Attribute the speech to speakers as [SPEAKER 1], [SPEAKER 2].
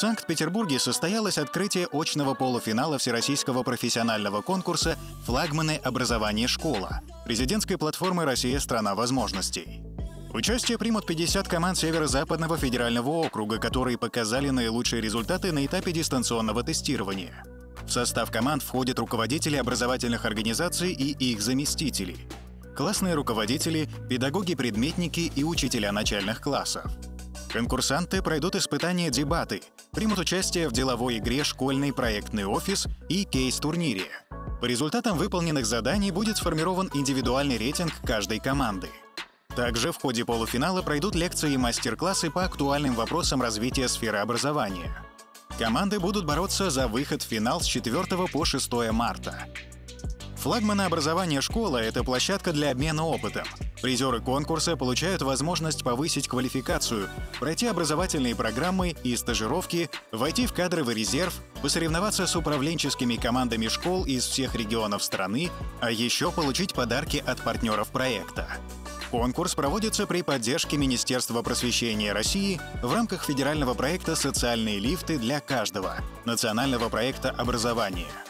[SPEAKER 1] В Санкт-Петербурге состоялось открытие очного полуфинала Всероссийского профессионального конкурса «Флагманы образования школа» президентской платформы «Россия – страна возможностей». Участие примут 50 команд Северо-Западного федерального округа, которые показали наилучшие результаты на этапе дистанционного тестирования. В состав команд входят руководители образовательных организаций и их заместители, классные руководители, педагоги-предметники и учителя начальных классов. Конкурсанты пройдут испытания дебаты, примут участие в деловой игре «Школьный проектный офис» и кейс-турнире. По результатам выполненных заданий будет сформирован индивидуальный рейтинг каждой команды. Также в ходе полуфинала пройдут лекции и мастер-классы по актуальным вопросам развития сферы образования. Команды будут бороться за выход в финал с 4 по 6 марта. Флагманы образования школа — это площадка для обмена опытом. Призеры конкурса получают возможность повысить квалификацию, пройти образовательные программы и стажировки, войти в кадровый резерв, посоревноваться с управленческими командами школ из всех регионов страны, а еще получить подарки от партнеров проекта. Конкурс проводится при поддержке Министерства просвещения России в рамках федерального проекта «Социальные лифты для каждого» национального проекта образования –